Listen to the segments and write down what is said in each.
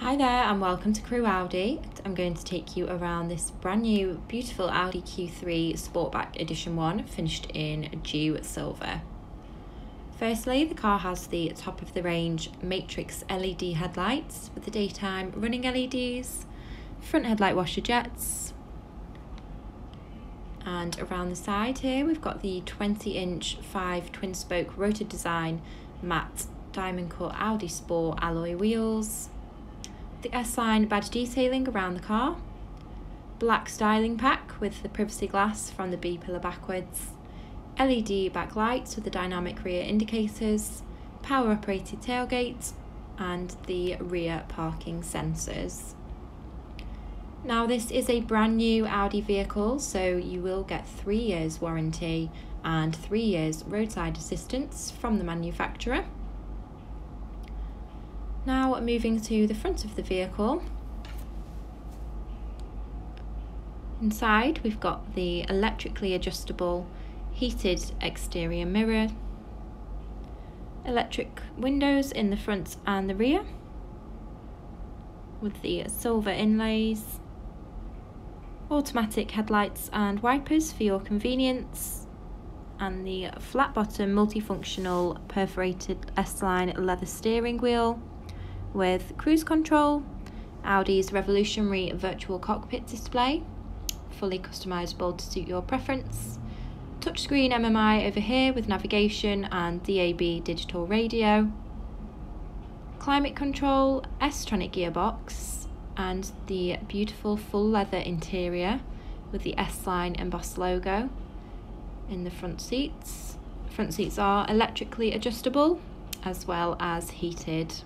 Hi there and welcome to Crewe Audi. I'm going to take you around this brand new beautiful Audi Q3 Sportback Edition 1 finished in Dew Silver. Firstly, the car has the top of the range matrix LED headlights with the daytime running LEDs, front headlight washer jets, and around the side here we've got the 20 inch 5 twin spoke rotor design matte diamond cut Audi Sport alloy wheels, the S-Line badge detailing around the car, black styling pack with the privacy glass from the B-pillar backwards, LED backlights with the dynamic rear indicators, power operated tailgate and the rear parking sensors. Now this is a brand new Audi vehicle so you will get three years warranty and three years roadside assistance from the manufacturer. Now moving to the front of the vehicle. Inside we've got the electrically adjustable heated exterior mirror, electric windows in the front and the rear with the silver inlays, automatic headlights and wipers for your convenience, and the flat bottom multifunctional perforated S-line leather steering wheel with cruise control, Audi's revolutionary virtual cockpit display, fully customizable to suit your preference, touchscreen MMI over here with navigation and DAB digital radio, climate control, S-tronic gearbox, and the beautiful full leather interior with the S-Line embossed logo in the front seats. Front seats are electrically adjustable as well as heated.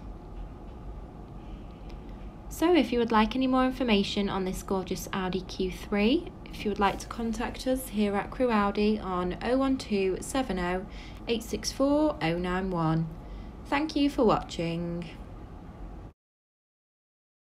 So if you would like any more information on this gorgeous Audi Q3, if you would like to contact us here at Crewe Audi on 01270 864 091. Thank you for watching.